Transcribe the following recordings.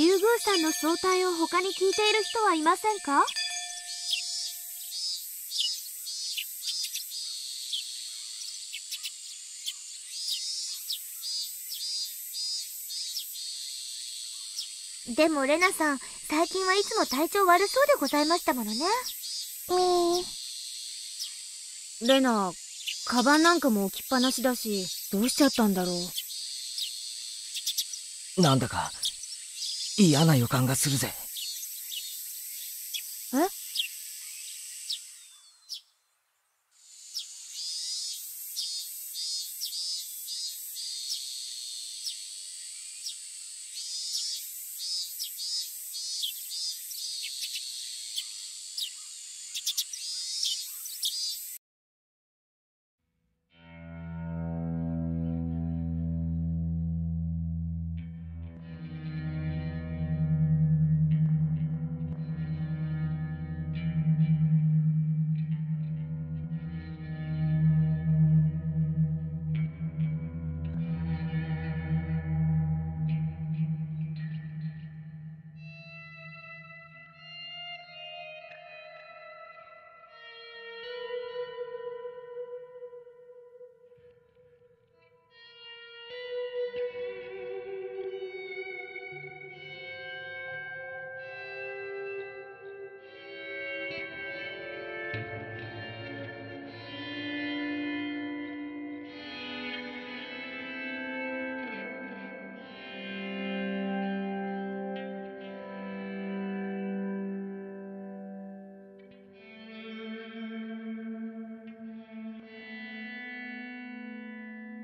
竜宮さんの総体を他に聞いている人はいませんか？でもレナさん最近はいつも体調悪そうでございましたものね。みー。レナカバンなんかも置きっぱなしだしどうしちゃったんだろう。なんだか嫌な予感がするぜ。え？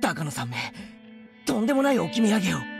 高野さんめ。とんでもない置き土産を。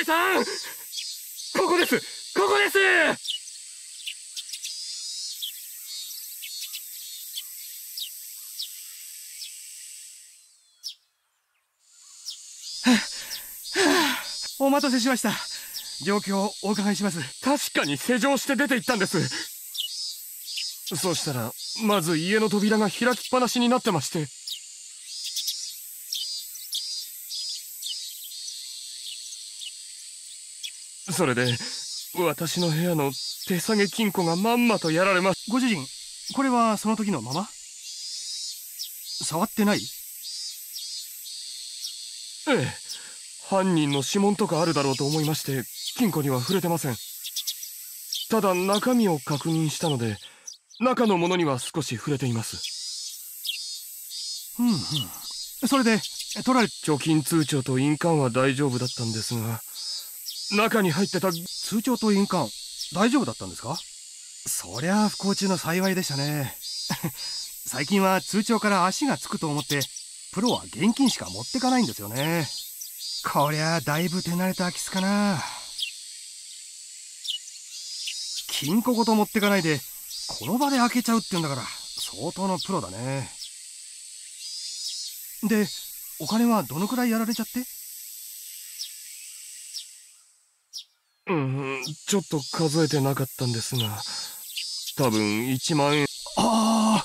修財さんここです！ここです！お待たせしました。状況をお伺いします。確かに施錠して出て行ったんです。そしたらまず家の扉が開きっぱなしになってましてそれで私の部屋の手提げ金庫がまんまとやられましご主人、これはその時のまま？触ってない？ええ。犯人の指紋とかあるだろうと思いまして金庫には触れてません。ただ中身を確認したので中のものには少し触れています。うんうん。それで、取られ、貯金通帳と印鑑は大丈夫だったんですが中に入ってた通帳と印鑑、大丈夫だったんですか？そりゃ不幸中の幸いでしたね。最近は通帳から足がつくと思って、プロは現金しか持ってかないんですよね。こりゃだいぶ手慣れた空き巣かな。金庫ごと持ってかないで、この場で開けちゃうって言うんだから、相当のプロだね。で、お金はどのくらいやられちゃって？うんちょっと数えてなかったんですが。多分1万円。ああ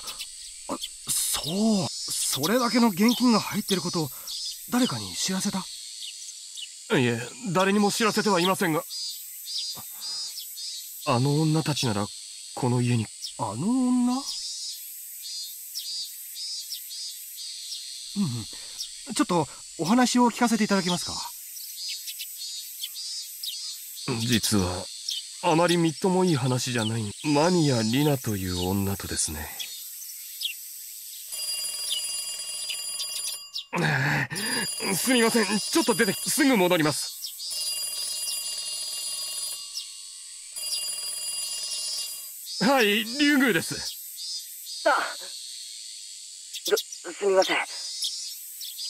あそう。それだけの現金が入ってることを誰かに知らせた？いえ誰にも知らせてはいませんが。あの女たちならこの家に。あの女？うんうん。ちょっとお話を聞かせていただけますか？実は。あまりみっともいい話じゃない。マニア・リナという女とですね。すみません。ちょっと出てすぐ戻ります。はい竜宮です。あ。す、すみません。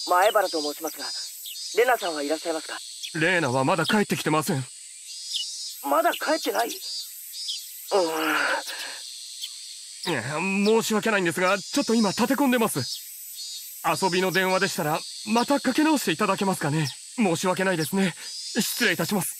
前原と申しますが、レナさんはいらっしゃいますか？レーナはまだ帰ってきてませんまだ帰ってない？いや申し訳ないんですがちょっと今立て込んでます。遊びの電話でしたらまたかけ直していただけますかね。申し訳ないですね。失礼いたします。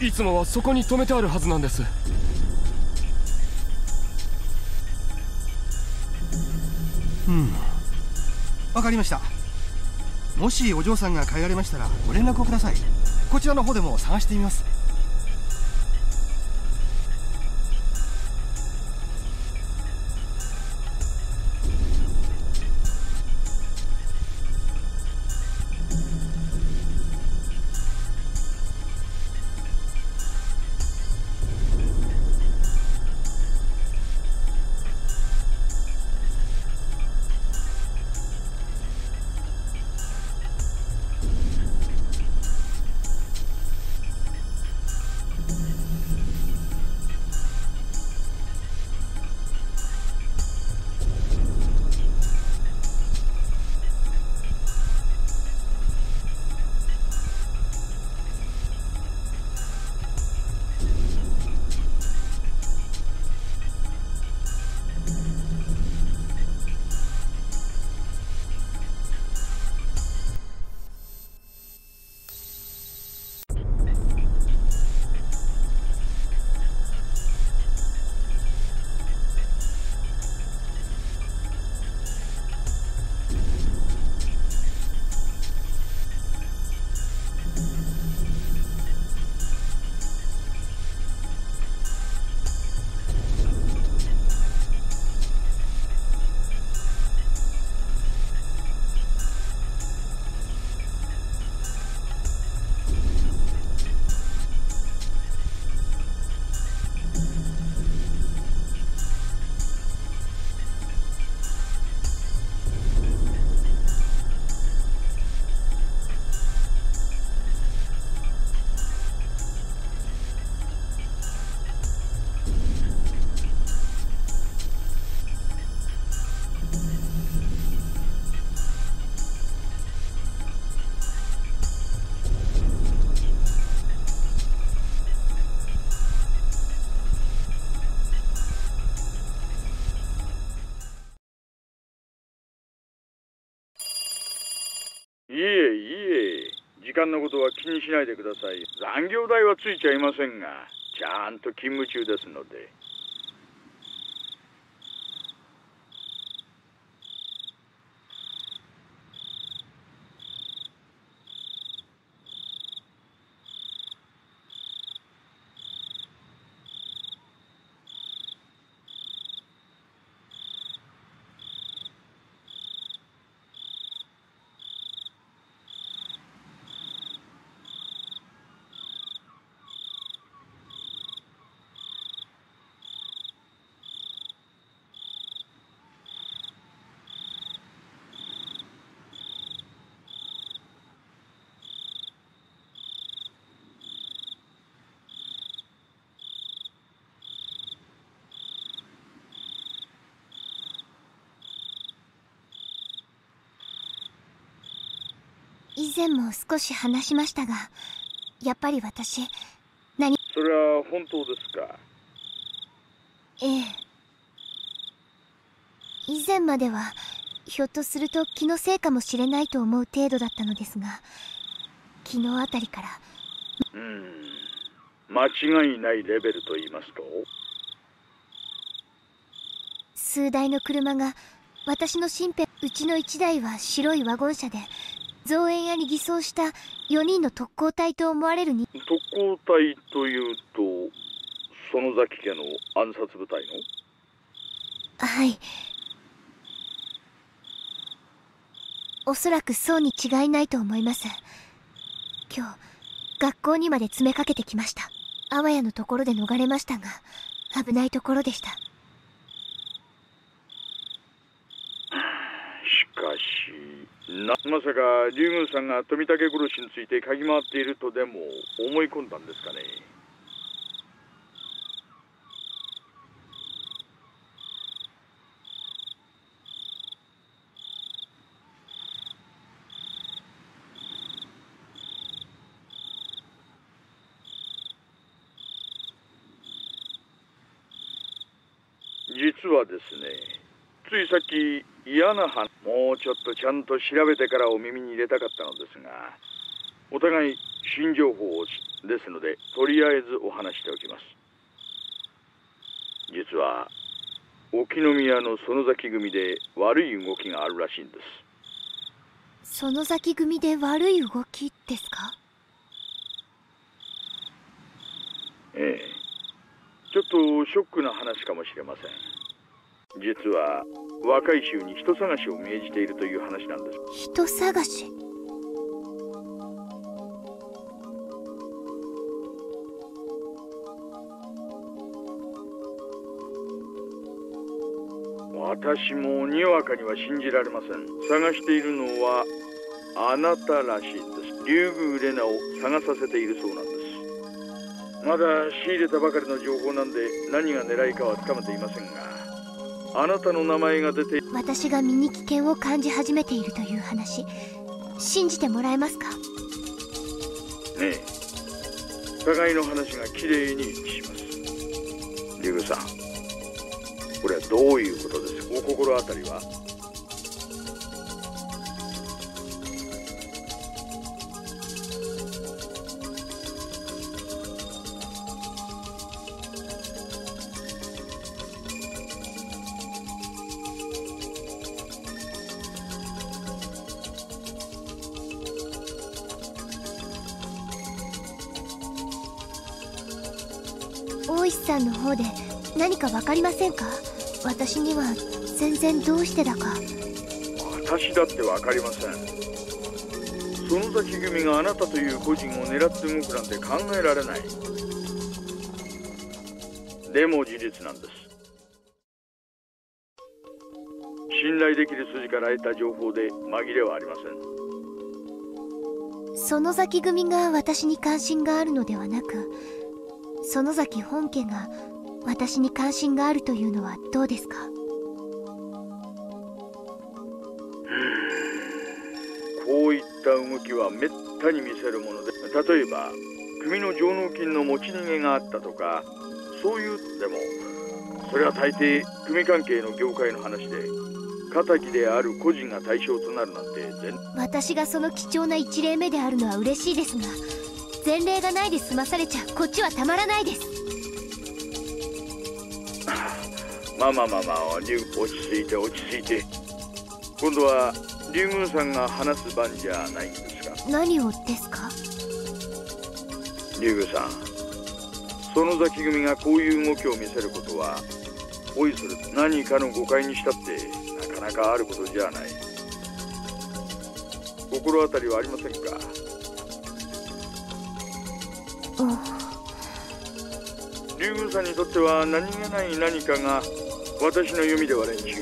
いつもはそこに止めてあるはずなんです。うん。わかりました。もしお嬢さんが帰られましたらご連絡をください。こちらの方でも探してみます。間のことは気にしないでください。残業代はついちゃいませんがちゃんと勤務中ですので。以前も少し話しましたが、やっぱり私、それは本当ですか？ええ。以前までは、ひょっとすると気のせいかもしれないと思う程度だったのですが、昨日あたりから、うん。間違いないレベルと言いますと？数台の車が、私の身辺、うちの1台は白いワゴン車で、造園屋に偽装した4人の特攻隊と思われるに、特攻隊というと園崎家の暗殺部隊の？はい。おそらくそうに違いないと思います。今日、学校にまで詰めかけてきました。あわやのところで逃れましたが、危ないところでした。しかしなまさか竜宮さんが富武殺しについて嗅ぎ回っているとでも思い込んだんですかね？実はですねついさっき嫌な話もうちょっとちゃんと調べてからお耳に入れたかったのですがお互い新情報をですのでとりあえずお話しておきます。実は沖宮の園崎組で悪い動きがあるらしいんです。その先組で悪い動きですか？ええ。ちょっとショックな話かもしれません実は若い衆に人探しを命じているという話なんです。人探し？私もにわかには信じられません。探しているのはあなたらしいんです。竜宮レナを探させているそうなんです。まだ仕入れたばかりの情報なんで何が狙いかはつかめていませんがあなたの名前が出て私が身に危険を感じ始めているという話信じてもらえますか？ねえ。互いの話がきれいにします。竜宮さんこれはどういうことです？お心当たりは？石さんの方で何かわかりませんか？私には全然どうしてだか。私だって分かりません。園崎組があなたという個人を狙って動くなんて考えられない。でも事実なんです。信頼できる筋から得た情報で紛れはありません。園崎組が私に関心があるのではなく園崎本家が私に関心があるというのはどうですか？こういった動きはめったに見せるもので例えば組の上納金の持ち逃げがあったとかそういうでもそれは大抵組関係の業界の話で敵である個人が対象となるなんて全私がその貴重な一例目であるのは嬉しいですが前例がないで済まされちゃこっちはたまらないです。まあまあまあまあ竜落ち着いて落ち着いて。今度は竜宮さんが話す番じゃないんですか？何をですか？竜宮さん園崎組がこういう動きを見せることはおいそれ何かの誤解にしたってなかなかあることじゃない。心当たりはありませんか？竜宮さんにとっては何気ない何かが私の読みでは連中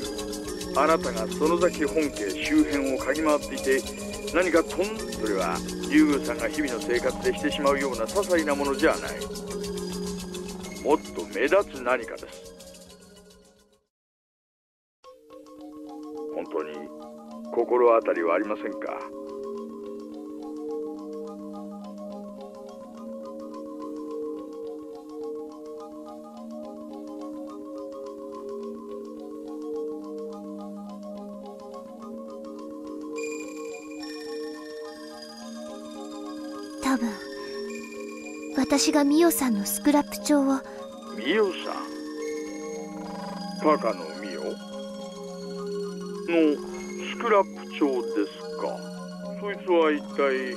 あなたが園崎本家周辺を嗅ぎ回っていて何かとんそれは竜宮さんが日々の生活でしてしまうような些細なものじゃない。もっと目立つ何かです。本当に心当たりはありませんか？私がミオさんのスクラップ帳を。ミオさん。高野ミオ？のスクラップ帳ですか。そいつは一体？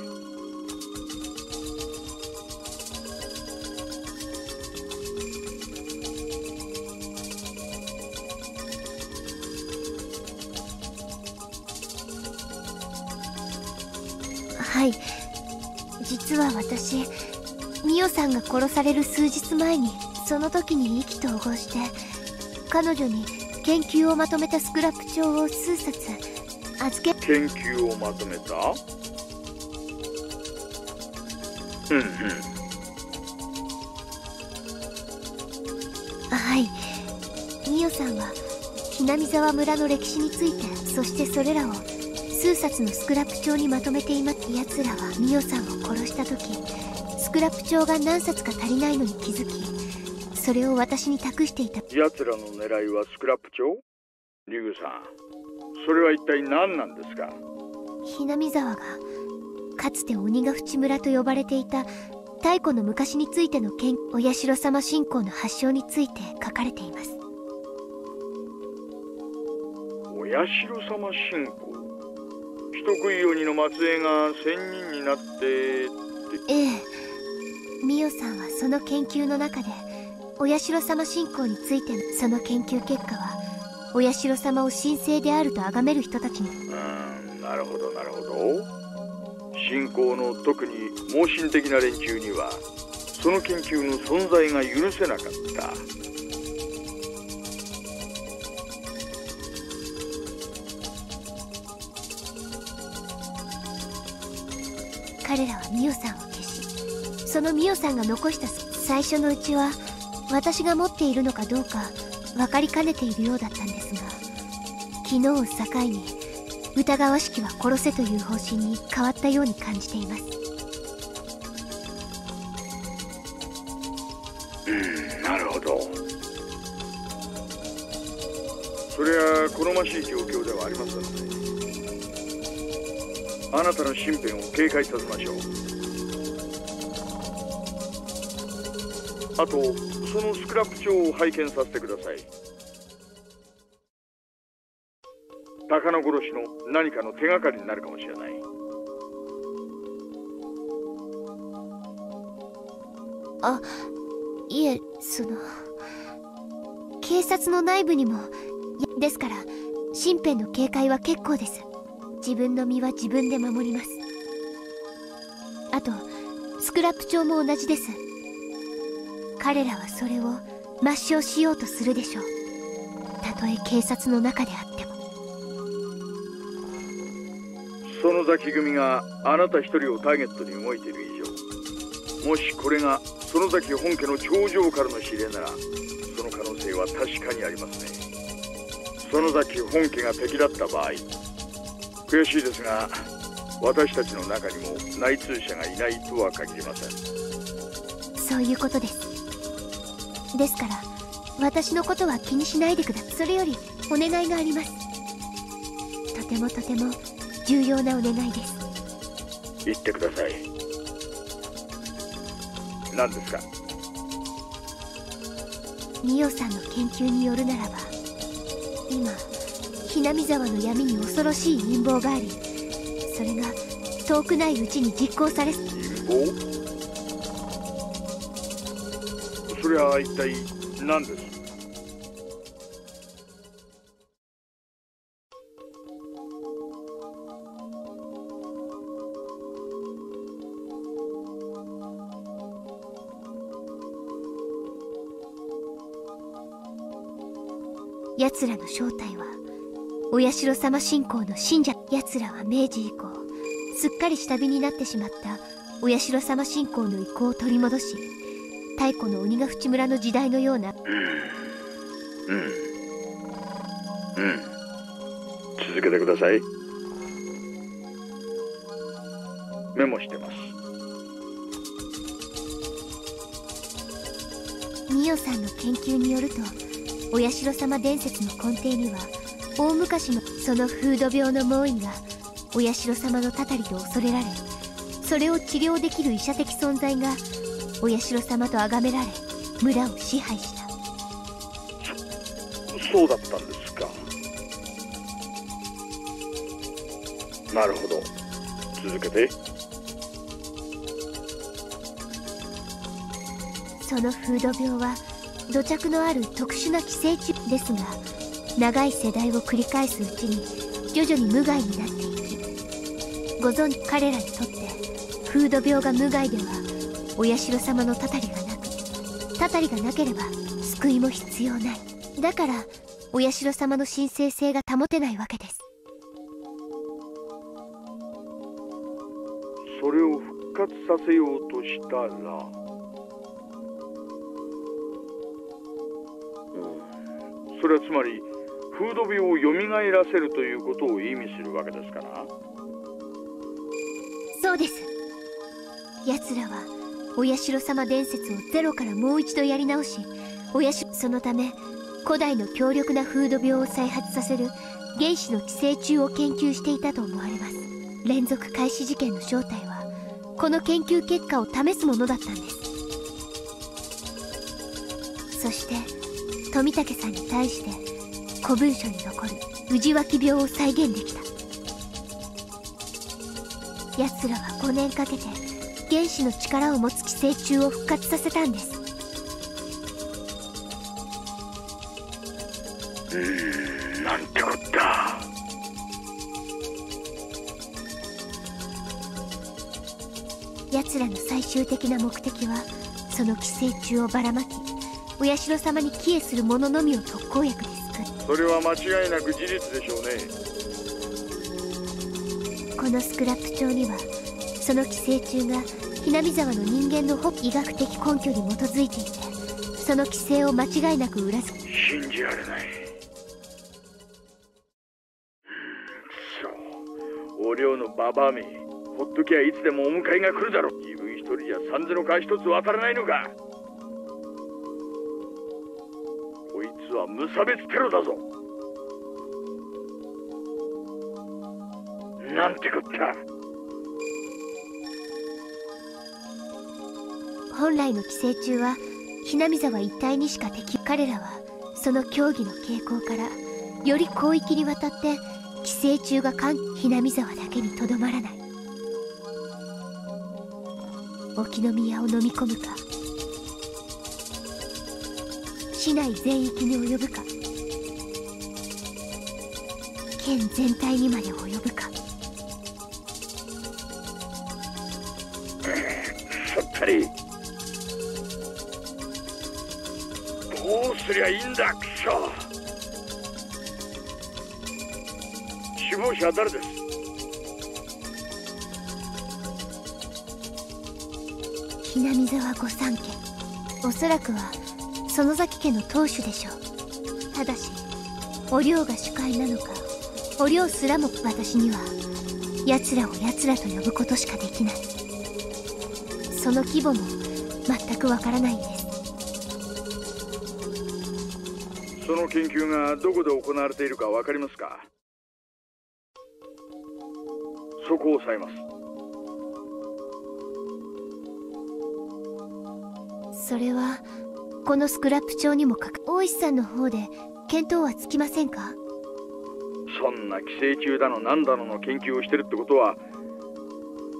はい。実は私ミオさんが殺される数日前にその時に意気投合して彼女に研究をまとめたスクラップ帳を数冊預け研究をまとめた？うんうん。はい。ミオさんはひなみ沢村の歴史についてそしてそれらを数冊のスクラップ帳にまとめています。奴らはミオさんを殺した時スクラップ帳が何冊か足りないのに気づきそれを私に託していた。奴らの狙いはスクラップ帳？リグさん。それは一体何なんですか？ひなみ沢がかつて鬼ヶ淵村と呼ばれていた太古の昔についての剣お社様信仰の発祥について書かれています。お社様信仰？人食い鬼の末裔が仙人になって。ええミオさんはその研究の中でお社様信仰についてのその研究結果はお社様を神聖であると崇める人たちに。うーんなるほどなるほど。信仰の特に盲信的な連中にはその研究の存在が許せなかった。彼らはミオさんをそのミオさんが残した最初のうちは私が持っているのかどうか分かりかねているようだったんですが昨日を境に疑わしきは殺せという方針に変わったように感じています。うんなるほど。そりゃ好ましい状況ではありませんね。あなたの身辺を警戒させましょう。あとそのスクラップ帳を拝見させてください。高野殺しの何かの手がかりになるかもしれない。あいえその警察の内部にもですから身辺の警戒は結構です。自分の身は自分で守ります。あとスクラップ帳も同じです。彼らはそれを抹消しようとするでしょう。たとえ警察の中であっても。園崎組があなた一人をターゲットに動いている以上もしこれが園崎本家の頂上からの指令ならその可能性は確かにありますね。園崎本家が敵だった場合悔しいですが私たちの中にも内通者がいないとは限りません。そういうことですですから私のことは気にしないでくだそれよりお願いがあります。てもとても重要なお願いです。言ってください。何ですか？ミオさんの研究によるならば今ひなみ沢の闇に恐ろしい陰謀がありそれが遠くないうちに実行され陰謀？れは一体何です？奴らの正体はお社様信仰の信者奴らは明治以降すっかり下火になってしまったお社様信仰の意向を取り戻し太古の鬼ヶ淵村の時代のような。うん。うん。続けてください。メモしてます。ミオさんの研究によるとお社様伝説の根底には大昔のその風土病の猛威がお社様のたたりと恐れられそれを治療できる医者的存在がお社様と崇められ村を支配した。そうだったんですか。なるほど。続けて。その風土病は土着のある特殊な寄生虫ですが長い世代を繰り返すうちに徐々に無害になっていきご存知彼らにとって風土病が無害ではお社様のたたりがなくたたりがなければ救いも必要ない。だからお社様の神聖性が保てないわけです。それを復活させようとしたらうん。それはつまり風土病を蘇らせるということを意味するわけですかなそうです。奴らはお社様伝説をゼロからもう一度やり直しお社そのため古代の強力な風土病を再発させる原子の寄生虫を研究していたと思われます。連続開始事件の正体はこの研究結果を試すものだったんです。そして富武さんに対して古文書に残る氏脇病を再現できた。奴らは5年かけて原子の力を持つ寄生虫を復活させたんです。うーんなんてこった奴らの最終的な目的はその寄生虫をばらまきお社様に帰依する者のみを特効薬で救うそれは間違いなく事実でしょうね。このスクラップ帳にはその寄生虫がひなみ沢の人間の医学的根拠に基づいていてその規制を間違いなく裏付け。信じられない。そう。お寮のババアめほっときゃいつでもお迎えが来るだろう。自分一人じゃ三途の川一つ渡らないのか。こいつは無差別テロだぞ。なんてこった。本来の寄生虫はひなみ沢一帯にしか適彼らはその競技の傾向からより広域にわたって寄生虫が関ひなみ沢だけにとどまらない。沖宮を飲み込むか。市内全域に及ぶか。県全体にまで及ぶか。すりゃいいんだクソ。首謀者は誰です。ひなみ沢御三家。おそらくは園崎家の当主でしょう。ただしお寮が主会なのかお寮すらも私には奴らを奴らと呼ぶことしかできない。その規模も全くわからないんその研究がどこで行われているか分かりますか？そこを抑えます。それはこのスクラップ帳にも書く。大石さんの方で見当はつきませんか？そんな寄生虫だのなんだのの研究をしてるってことは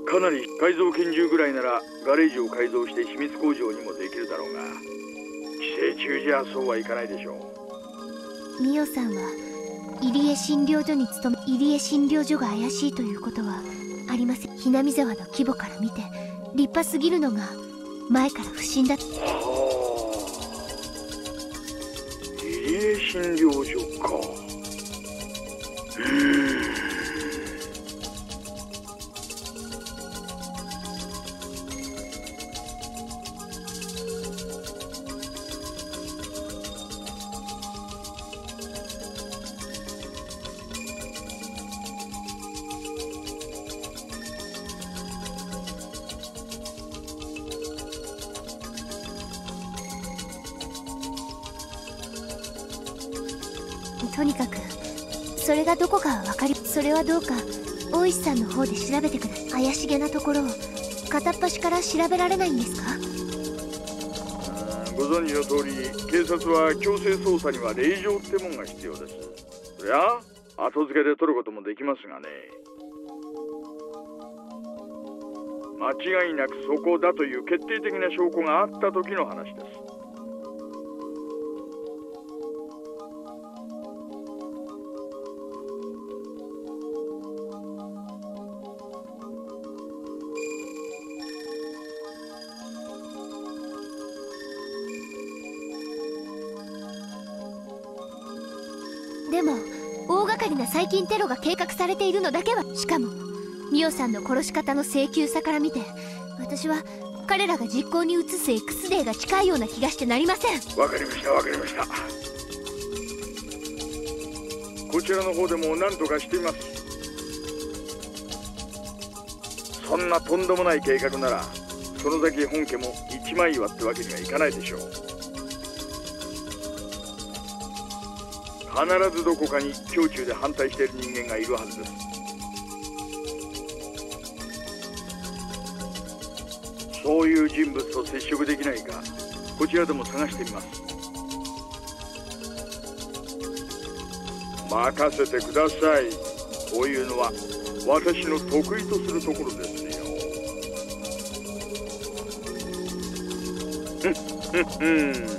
かなり改造拳銃ぐらいならガレージを改造して秘密工場にもできるだろうが寄生虫じゃそうはいかないでしょうミオさんは入江診療所に勤め入江診療所が怪しいということはありません。ひなみ沢の規模から見て立派すぎるのが前から不審だ。はあ入江診療所か。うんどうか大石さんの方で調べてください。怪しげなところを片っ端から調べられないんですか？ご存知の通り警察は強制捜査には令状ってもんが必要です。そりゃ後付けで取ることもできますがね。間違いなくそこだという決定的な証拠があった時の話です。な最近テロが計画されているのだけは。しかもミオさんの殺し方の請求さから見て私は彼らが実行に移す X デーが近いような気がしてなりません。わかりましたわかりました。こちらの方でも何とかしています。そんなとんでもない計画ならその先本家も一枚岩ってわけにはいかないでしょう。必ずどこかに胸中で反対している人間がいるはずです。そういう人物と接触できないかこちらでも探してみます。任せてください。こういうのは私の得意とするところですよ。ふんふんふん。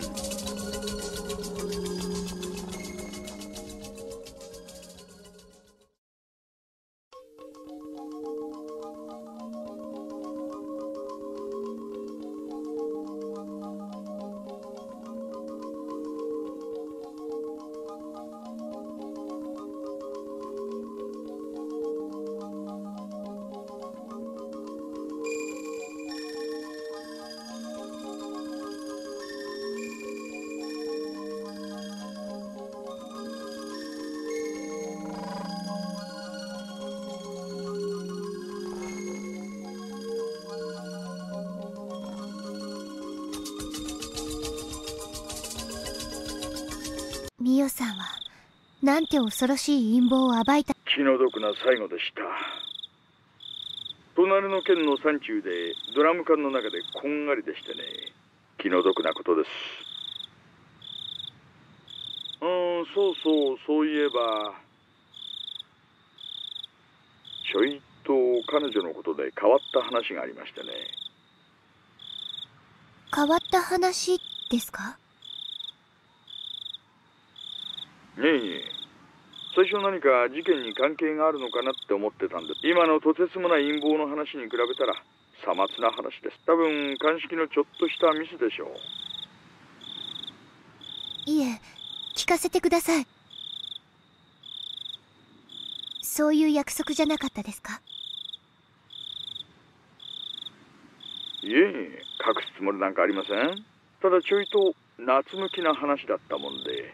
恐ろしい陰謀を暴いた。気の毒な最後でした。隣の県の山中でドラム缶の中でこんがりでしてね。気の毒なことです。うんそうそうそういえばちょいと彼女のことで変わった話がありましてね。変わった話ですか？ねえ最初何か事件に関係があるのかなって思ってたんです。今のとてつもない陰謀の話に比べたらさまつな話です。多分鑑識のちょっとしたミスでしょう。いえ聞かせてください。そういう約束じゃなかったですか？いえ隠すつもりなんかありません。ただちょいと夏向きな話だったもんで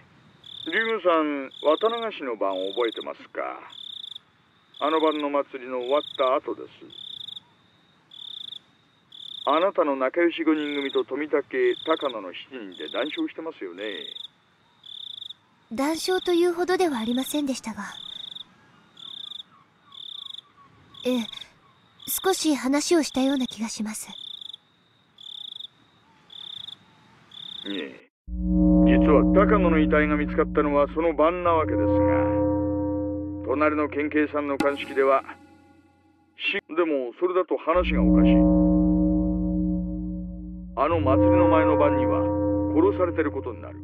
龍宮さん渡流しの晩を覚えてますか？あの晩の祭りの終わった後です。あなたの仲良し5人組と富武高野の7人で談笑してますよね。談笑というほどではありませんでしたが。ええ少し話をしたような気がします。いえ実は高野の遺体が見つかったのはその晩なわけですが隣の県警さんの鑑識ではしでもそれだと話がおかしい。あの祭りの前の晩には殺されてることになる。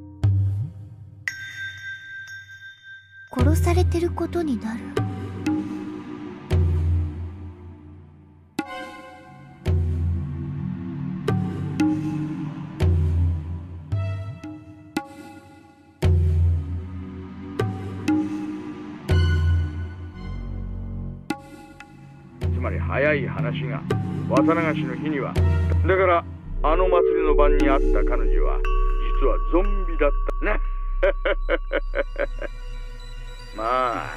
殺されてることになる。話が綿流しの日には。だからあの祭りの晩に会った彼女は実はゾンビだった。ね。ま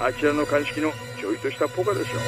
ああちらの鑑識のちょいとしたポカでしょう。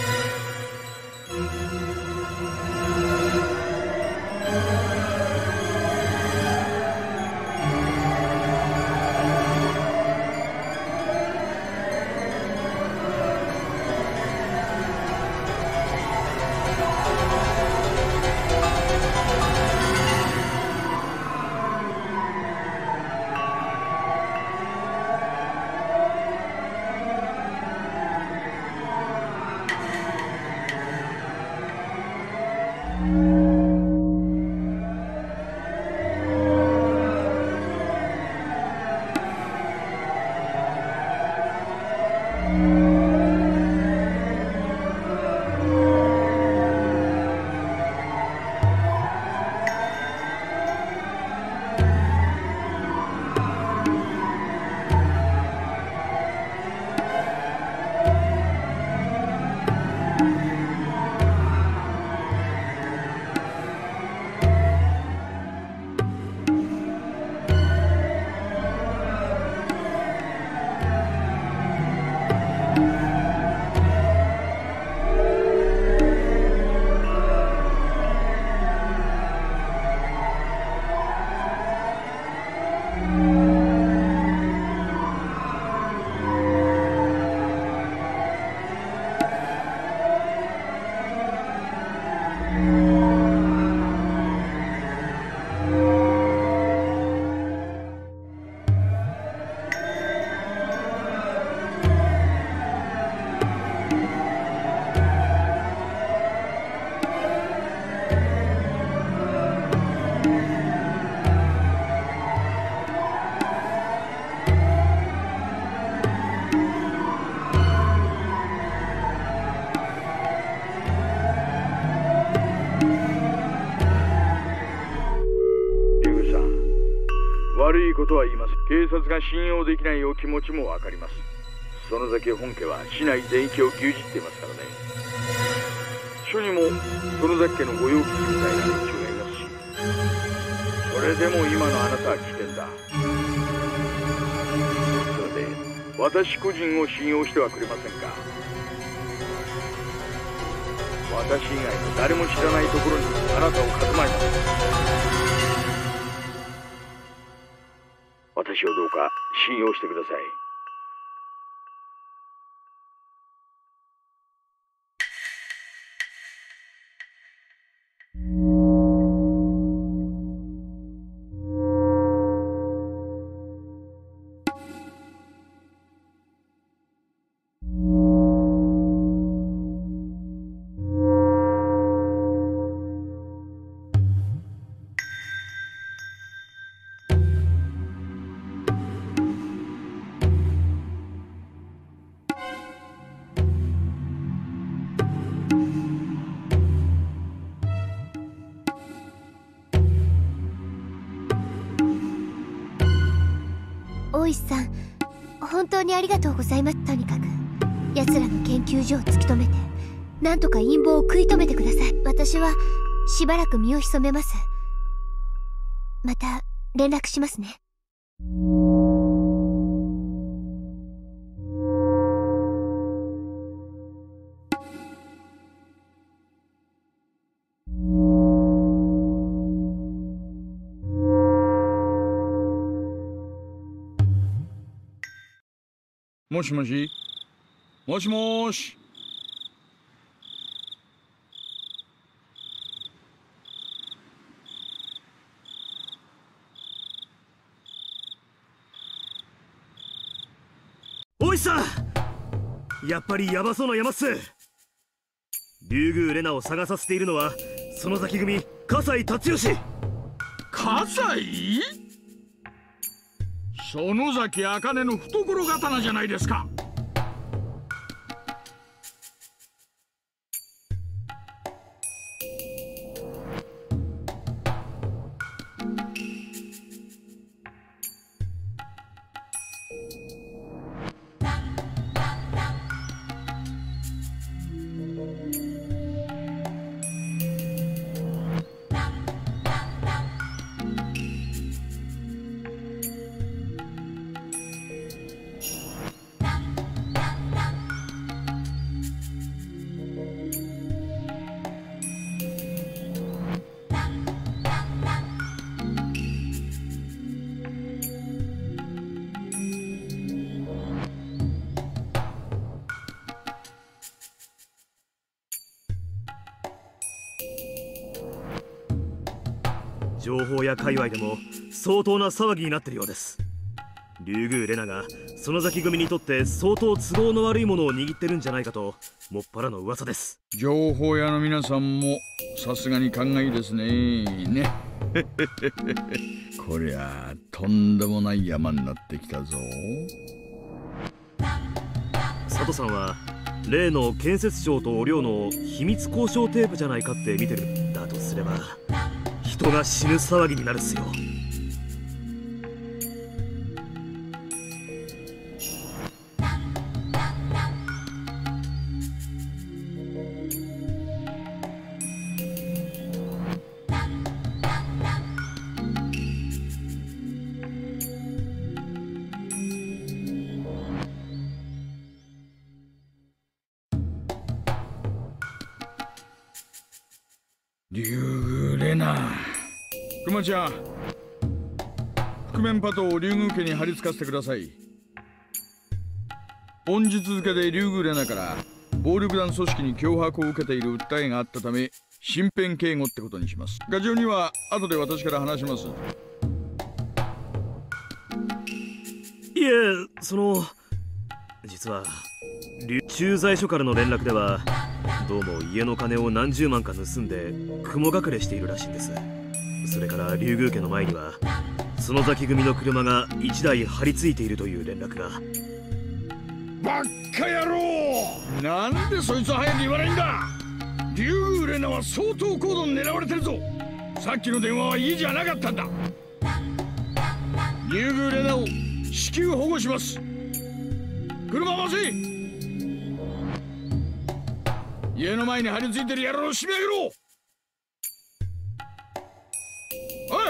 とは言います。警察が信用できないお気持ちもわかります。園崎本家は市内全域を牛耳っていますからね。署にも園崎家の御用聞きみたいな連中がいますしそれでも今のあなたは危険だ。それで私個人を信用してはくれませんか。私以外の誰も知らないところにあなたをかくまいます。信用してください。石さん本当にありがとうございますとにかく。奴らの研究所を突き止めてなんとか陰謀を食い止めてください。私はしばらく身を潜めます。また連絡しますね。もしもし。もしもし。おいさやっぱりヤバそうな山っす竜宮レナを探させているのはその先組葛西達義葛西園崎茜の懐刀じゃないですか。情報や界隈でも相当な騒ぎになってるようです竜宮レナが園崎組にとって相当都合の悪いものを握ってるんじゃないかともっぱらの噂です情報屋の皆さんもさすがに勘がいいですねねこりゃとんでもない山になってきたぞ佐藤さんは例の建設省とお寮の秘密交渉テープじゃないかって見てるだとすればが死ぬ騒ぎになるっすよ。覆面パトを竜宮家に貼り付かせてください。本日付で竜宮レナから暴力団組織に脅迫を受けている訴えがあったため身辺警護ってことにします。ガジオには後で私から話します。いえその実は駐在所からの連絡ではどうも家の金を何十万か盗んで雲隠れしているらしいんです。それから竜宮家の前には園崎組の車が1台張り付いているという連絡が。バッカ野郎！なんでそいつは早く言わないんだ！竜宮レナは相当高度に狙われてるぞ！さっきの電話は家じゃなかったんだ！竜宮レナを至急保護します！車回せ！家の前に張り付いてる野郎を締め上げろ！おい。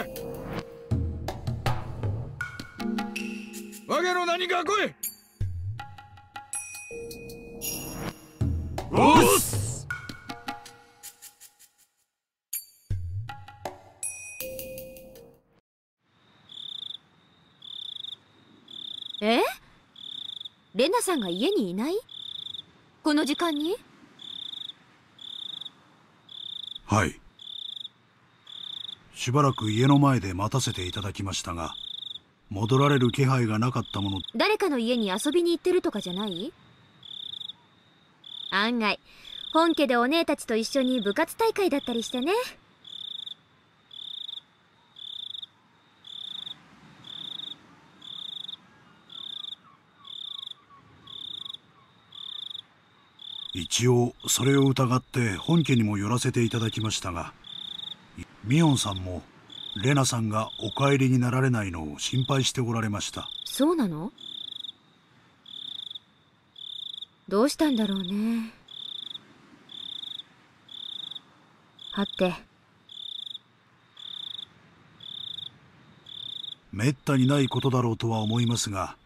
わけの何か来い。おっす。え？レナさんが家にいない？この時間に？はいしばらく家の前で待たせていただきましたが戻られる気配がなかったもの。誰かの家に遊びに行ってるとかじゃない？案外本家でお姉たちと一緒に部活大会だったりしてね。一応それを疑って本家にも寄らせていただきましたがミオンさんもレナさんがお帰りになられないのを心配しておられました。そうなの？どうしたんだろうね。はって。めったにないことだろうとは思いますが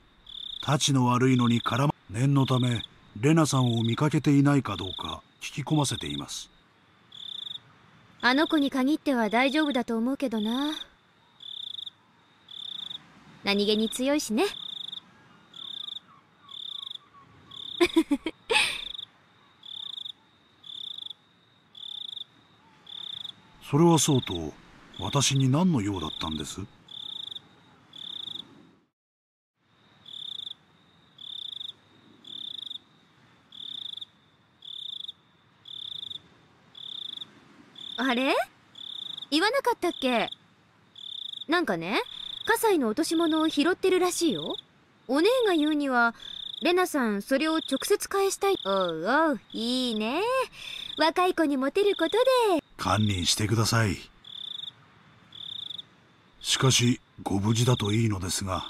たちの悪いのに絡ま念のためレナさんを見かけていないかどうか聞き込ませていますあの子に限っては大丈夫だと思うけどな。何気に強いしね。それはそうと私に何の用だったんですあれ言わなかったっけ？なんかね葛西の落とし物を拾ってるらしいよ。お姉が言うにはレナさんそれを直接返したい。おうおういいね。若い子にモテることで。堪忍してください。しかしご無事だといいのですが。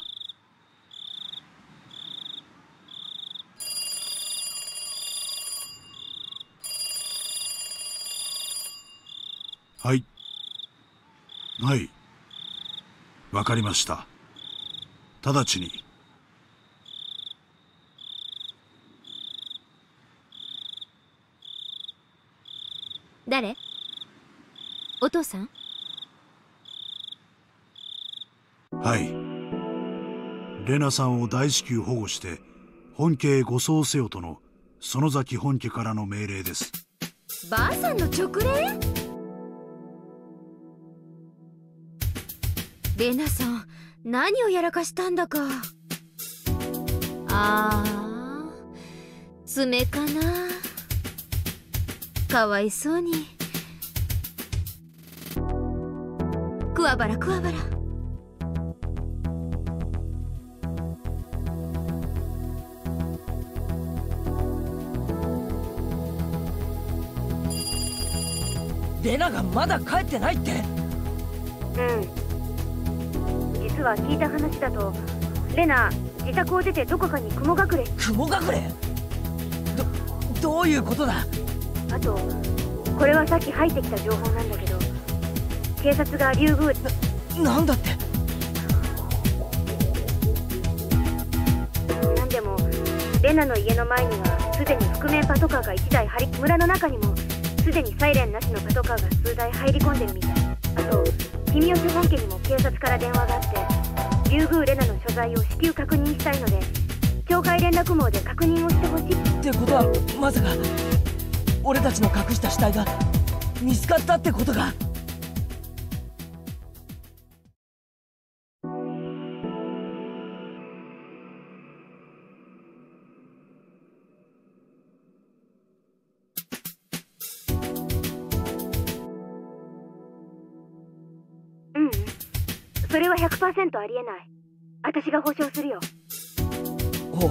はい。はい。わかりました。直ちに。誰？お父さん？はい。レナさんを大至急保護して本家へ護送せよとの園崎本家からの命令です。ばあさんの直令？レナさん何をやらかしたんだか。ああ爪かな。かわいそうに。桑原桑原。レナがまだ帰ってないって。うん実は聞いた話だとレナ自宅を出てどこかに雲隠れ。雲隠れ？どどういうことだ？あとこれはさっき入ってきた情報なんだけど警察が竜宮。ななんだって？なんでもレナの家の前にはすでに覆面パトカーが1台張り村の中にもすでにサイレンなしのパトカーが数台入り込んでるみたい。あと君吉本家にも警察から電話があって竜宮レナの所在を至急確認したいので懲戒連絡網で確認をしてほしい。ってことはまさか俺たちの隠した死体が見つかったってことか100%ありえない。私が保証するよ。お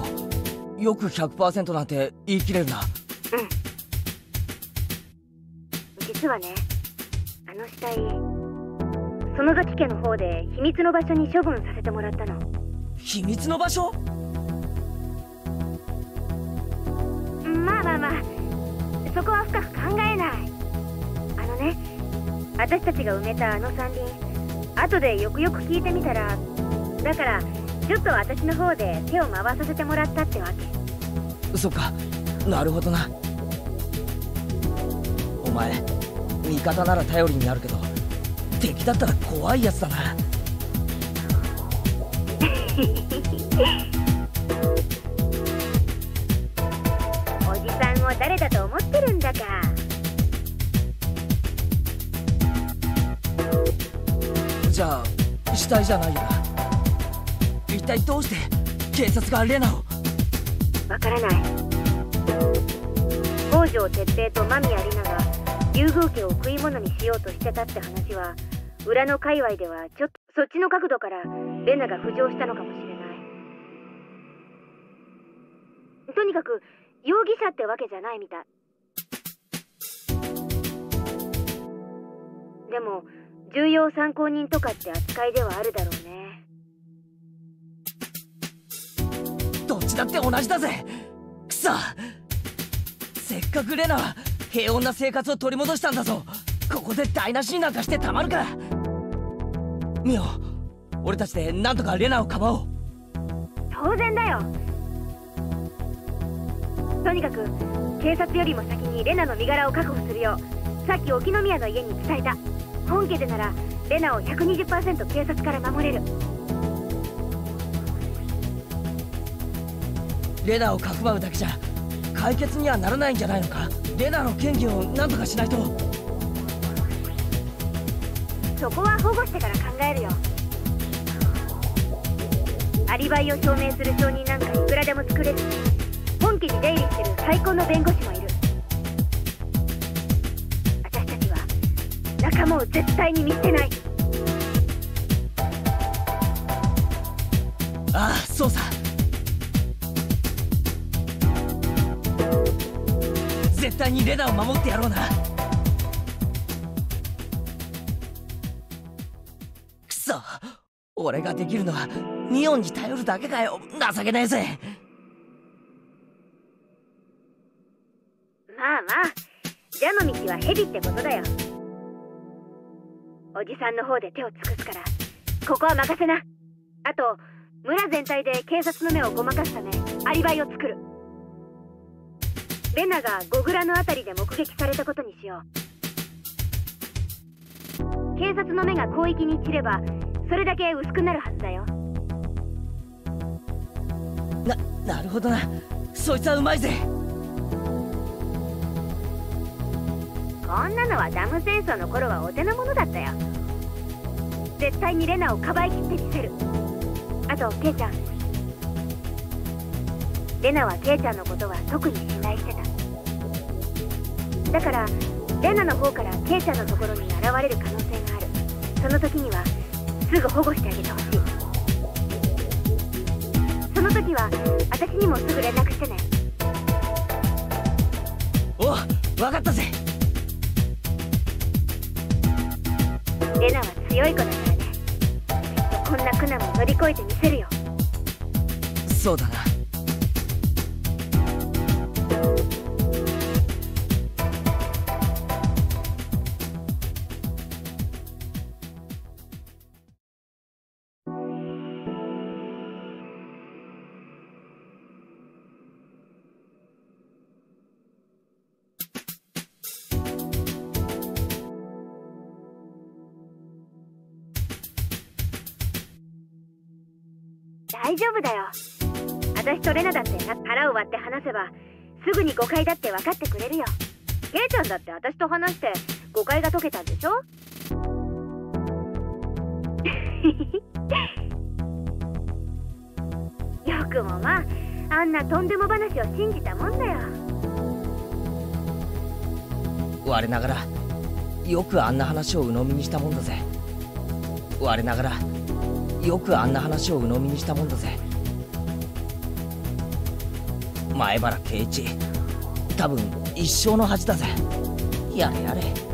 うよく100%なんて言い切れるな。うん。実はねあの死体園崎家の方で秘密の場所に処分させてもらったの。秘密の場所？まあまあまあそこは深く考えない。あのね私たちが埋めたあの山林後でよくよく聞いてみたらだからちょっと私の方で手を回させてもらったってわけ。そっか。なるほどな。お前味方なら頼りになるけど敵だったら怖いやつだな。おじさんを誰だと思ってるんだか体じゃないよな一体どうして警察がレナを？わからない。北条哲平と間宮里奈が竜宮家を食い物にしようとしてたって話は裏の界隈ではちょっとそっちの角度からレナが浮上したのかもしれない。とにかく容疑者ってわけじゃないみたい。でも重要参考人とかって扱いではあるだろうね。どっちだって同じだぜ。くそ。せっかくレナは平穏な生活を取り戻したんだぞ。ここで台無しになんかしてたまるか。ミオ俺たちでなんとかレナをかばおう。当然だよ。とにかく警察よりも先にレナの身柄を確保するようさっき沖宮の家に伝えた本家でならレナを120%警察から守れる。レナをかくまうだけじゃ解決にはならないんじゃないのか？レナの嫌疑を何とかしないと。そこは保護してから考えるよ。アリバイを証明する証人なんかいくらでも作れる。し本家に出入りしてる最高の弁護士もいる仲間を絶対に見捨てない。ああそうさ。絶対にレナを守ってやろうな。くそ。俺ができるのはミオンに頼るだけかよ。情けないぜ。まあまあ。蛇の道は蛇ってことだよおじさんの方で手を尽くすから。ここは任せな。あと村全体で警察の目をごまかすためアリバイを作る。レナがゴグラの辺りで目撃されたことにしよう。警察の目が広域に散ればそれだけ薄くなるはずだよ。ななるほどな。そいつはうまいぜ。こんなのはダム戦争の頃はお手の物だったよ。絶対にレナをかばいきってみせる。あとケイちゃん。レナはケイちゃんのことは特に信頼してた。だからレナの方からケイちゃんのところに現れる可能性がある。その時にはすぐ保護してあげてほしい。その時は私にもすぐ連絡してね。お分かったぜ。レナは強い子だからね。こんな苦難も乗り越えてみせるよ。そうだな。丈夫だよ。私とレナだって腹を割って話せばすぐに誤解だって分かってくれるよ。ケイちゃんだって私と話して誤解が解けたんでしょ？よくもまああんなとんでも話を信じたもんだよ。我ながらよくあんな話を鵜呑みにしたもんだぜ。我ながらよくあんな話を鵜呑みにしたもんだぜ。前原圭一多分一生の恥だぜ。やれやれ。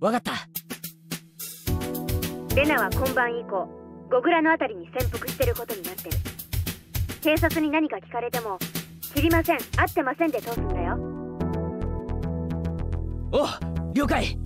わかった。レナは今晩以降ゴグラのあたりに潜伏してることになってる。警察に何か聞かれても知りません。会ってませんで通すんだよ。お了解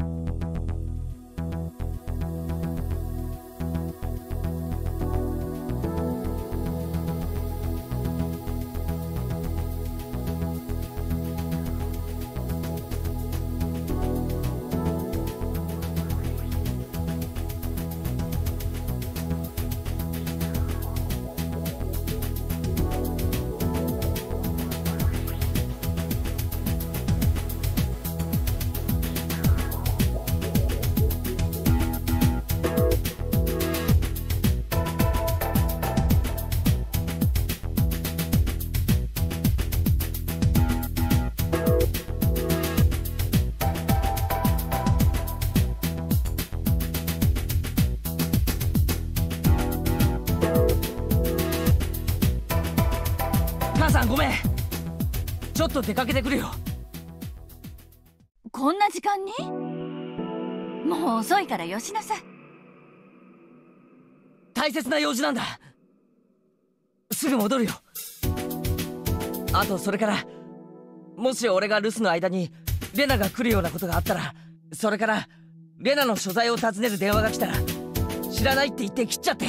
母さんごめん。ちょっと出かけてくるよ。こんな時間に？もう遅いからよしなさい。大切な用事なんだ。すぐ戻るよ。あとそれからもし俺が留守の間にレナが来るようなことがあったらそれからレナの所在を尋ねる電話が来たら知らないって言って切っちゃって